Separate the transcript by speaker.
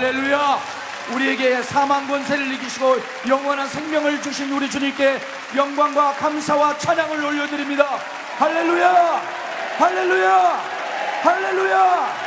Speaker 1: 할렐루야. 우리에게 사망 권세를 이기시고 영원한 생명을 주신 우리 주님께 영광과 감사와 찬양을 올려드립니다. 할렐루야. 할렐루야. 할렐루야.